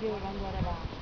Diulang.